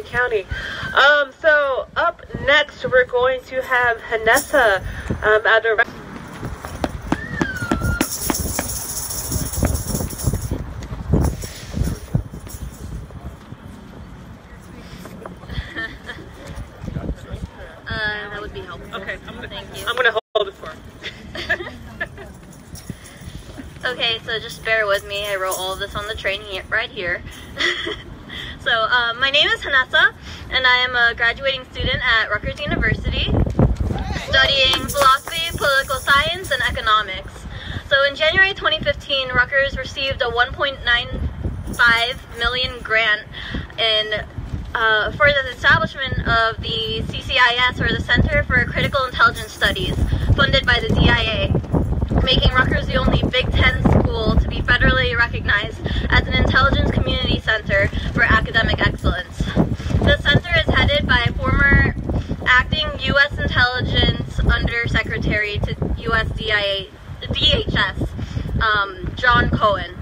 County. Um, so up next, we're going to have Henessa um, at a. Uh, that would be helpful. Okay, I'm gonna, Thank you. I'm gonna hold it for. Okay, so just bear with me. I wrote all of this on the train here, right here. so, uh, my name is Henessa, and I am a graduating student at Rutgers University, studying philosophy, political science, and economics. So, in January 2015, Rutgers received a 1.95 million grant in uh, for the establishment of the CCIS, or the Center for Critical Intelligence Studies, funded by the DIA making Rutgers the only Big Ten school to be federally recognized as an intelligence community academic excellence. The center is headed by former acting U.S. Intelligence Undersecretary to U.S. USDIA, DHS, um, John Cohen.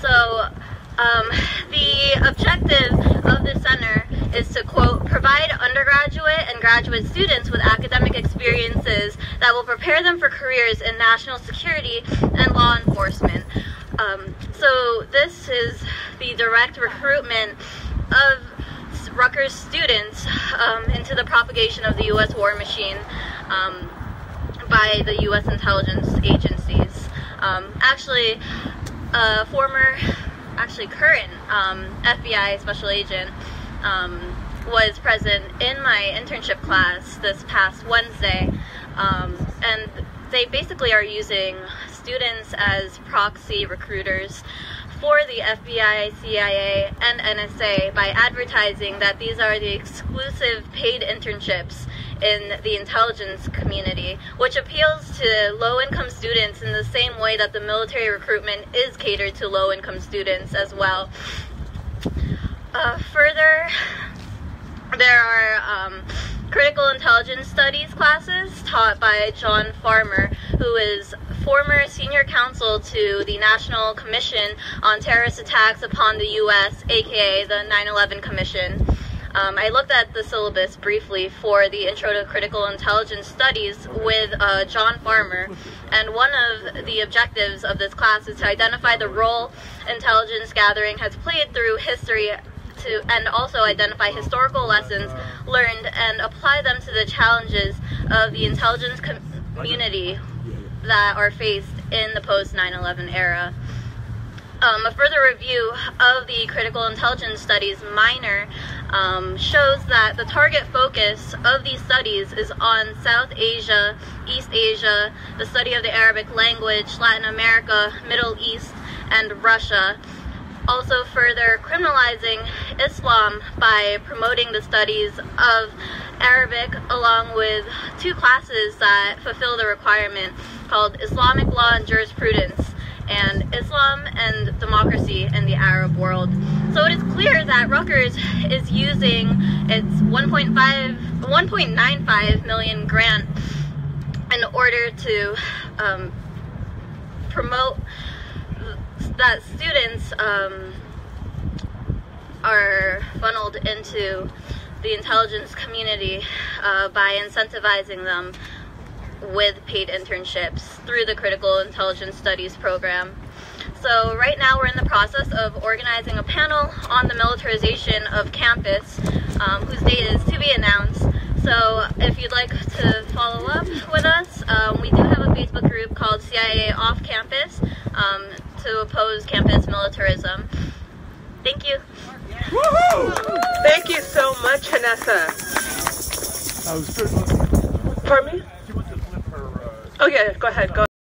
So, um, the objective of the center is to quote provide undergraduate and graduate students with academic experiences that will prepare them for careers in national security and law enforcement. Um, so this is the direct recruitment of Rutgers students um, into the propagation of the U.S. war machine um, by the U.S. intelligence agencies. Um, actually, a former, actually current um, FBI special agent um, was present in my internship class this past Wednesday, and they basically are using students as proxy recruiters for the FBI, CIA, and NSA by advertising that these are the exclusive paid internships in the intelligence community, which appeals to low income students in the same way that the military recruitment is catered to low income students as well. Uh, further, there are um, critical intelligence studies classes taught by John Farmer, who is former senior counsel to the National Commission on Terrorist Attacks upon the U.S., aka the 9 11 Commission. Um, I looked at the syllabus briefly for the Intro to Critical Intelligence Studies with uh, John Farmer, and one of the objectives of this class is to identify the role intelligence gathering has played through history to and also identify historical lessons learned and apply them to the challenges of the intelligence community that are faced in the post 9/11 era. Um, a further review of the critical intelligence studies minor um, shows that the target focus of these studies is on South Asia, East Asia, the study of the Arabic language, Latin America, Middle East, and Russia. Also, further criminalizing Islam by promoting the studies of Arabic along with two classes that fulfill the requirement called Islamic Law and Jurisprudence and Islam and democracy in the Arab world. So it is clear that Rutgers is using its 1.5 1.95 million grant in order to um, promote that students um, are funneled into the intelligence community uh, by incentivizing them with paid internships through the Critical Intelligence Studies program. So, right now we're in the process of organizing a panel on the militarization of campus, um, whose date is to be announced. So, if you'd like to follow up with us, um, we do have a Facebook group called CIA Off Campus um, to oppose campus militarism. Thank you. Thank you so much, Henessa. I was good. Pardon me? Oh yeah, go ahead. Go.